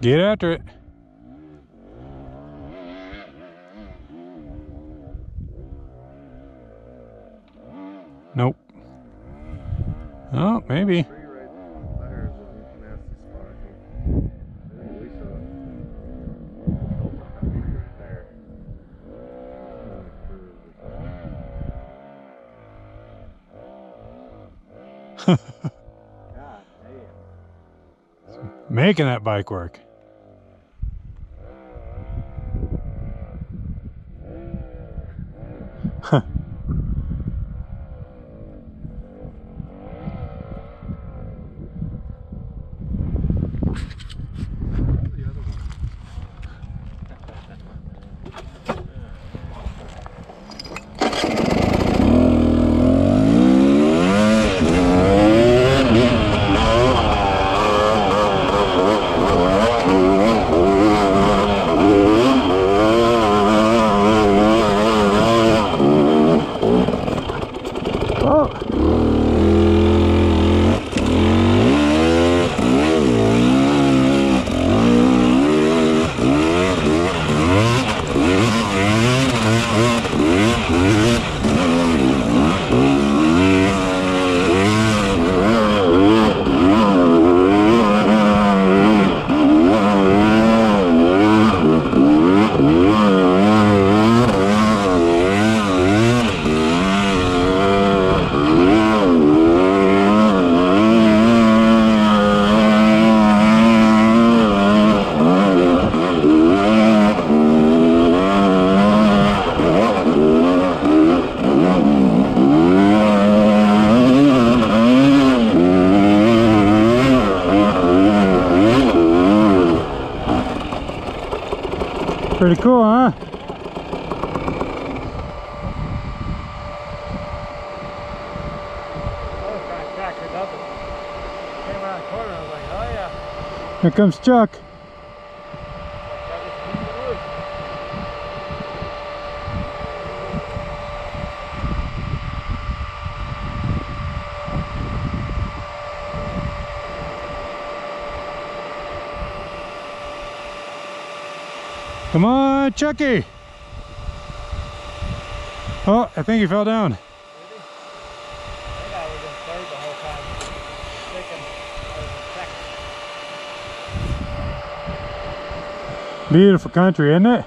Get after it. Nope. Oh, maybe. Making that bike work. Oh. Pretty cool, huh? I was trying to crack it up. and Came around the corner, I was like, oh yeah. Here comes Chuck. Come on, Chucky. Oh, I think he fell down. Beautiful country, isn't it?